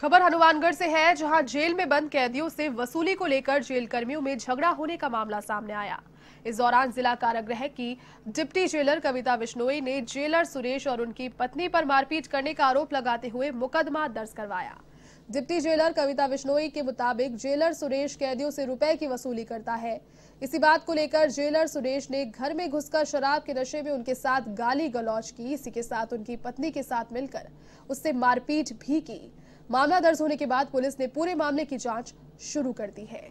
खबर हनुमानगढ़ से है, जहाँ जेल में बंद कैदियों से वसूली को लेकर जेल कर्मियों में झगड़ा होने का मामला सामने आया। इस दौरान जिला कारागृह की डिप्टी जेलर कविता बिश्नोई ने जेलर सुरेश और उनकी पत्नी पर मारपीट करने का आरोप लगाते हुए मुकदमा दर्ज करवाया। डिप्टी जेलर कविता बिश्नोई के मुताबिक जेलर सुरेश कैदियों से रुपए की वसूली करता है। इसी बात को लेकर जेलर सुरेश ने घर में घुसकर शराब के नशे में उनके साथ गाली गलौज की। इसी के साथ उनकी पत्नी के साथ मिलकर उससे मारपीट भी की। मामला दर्ज होने के बाद पुलिस ने पूरे मामले की जाँच शुरू कर दी है।